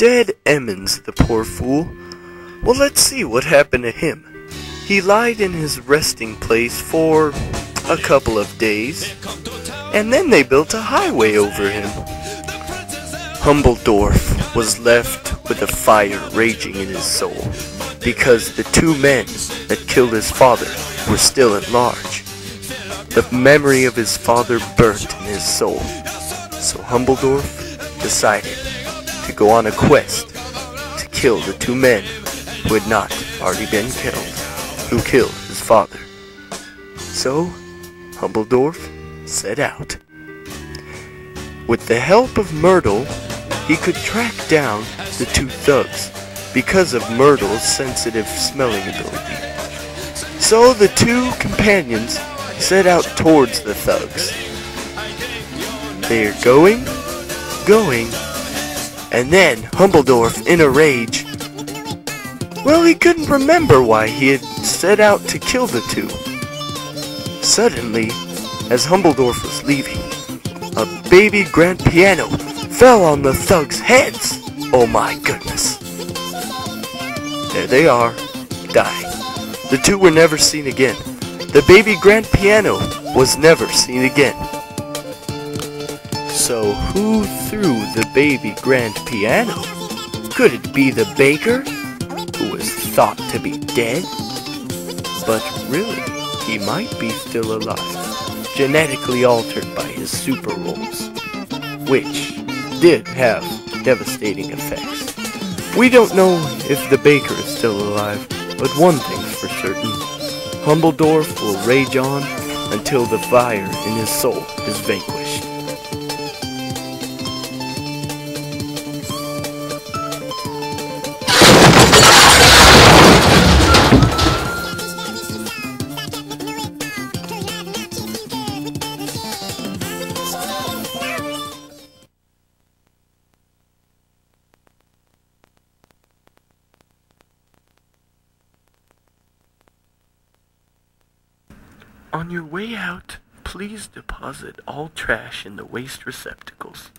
Dead Emmons, the poor fool. Well, let's see what happened to him. He lied in his resting place for a couple of days, and then they built a highway over him. Humbledorf was left with a fire raging in his soul, because the two men that killed his father were still at large. The memory of his father burnt in his soul, so Humbledorf decided to go on a quest to kill the two men who had not already been killed, who killed his father. So, Humbledorf set out. With the help of Myrtle, he could track down the two thugs because of Myrtle's sensitive smelling ability. So the two companions set out towards the thugs. They are going, going, and then Humbledorf, in a rage, well, he couldn't remember why he had set out to kill the two. Suddenly, as Humbledorf was leaving, a baby grand piano fell on the thugs' heads. Oh my goodness. There they are, dying. The two were never seen again. The baby grand piano was never seen again. So who threw the baby grand piano? Could it be the baker, who was thought to be dead? But really, he might be still alive, genetically altered by his super rolls, which did have devastating effects. We don't know if the baker is still alive, but one thing's for certain. Humbledorf will rage on until the fire in his soul is vanquished. On your way out, please deposit all trash in the waste receptacles.